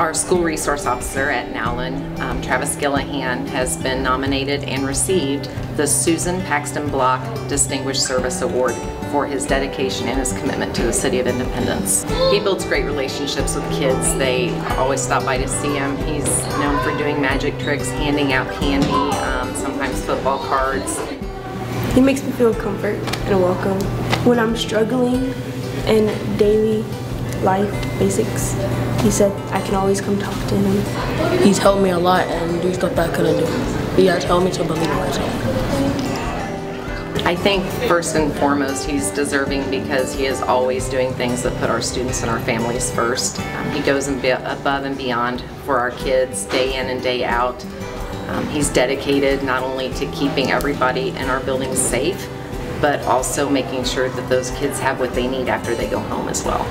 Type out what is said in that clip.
Our school resource officer at Nowlin, um, Travis Gillihan, has been nominated and received the Susan Paxton Block Distinguished Service Award for his dedication and his commitment to the City of Independence. He builds great relationships with kids. They always stop by to see him. He's known for doing magic tricks, handing out candy, um, sometimes football cards. He makes me feel comfort and welcome. When I'm struggling in daily life basics, he said I can always come talk to him. He's helped me a lot and do stuff that I couldn't do. He has helped me to believe in myself. I think first and foremost he's deserving because he is always doing things that put our students and our families first. Um, he goes above and beyond for our kids day in and day out. Um, he's dedicated not only to keeping everybody in our building safe, but also making sure that those kids have what they need after they go home as well.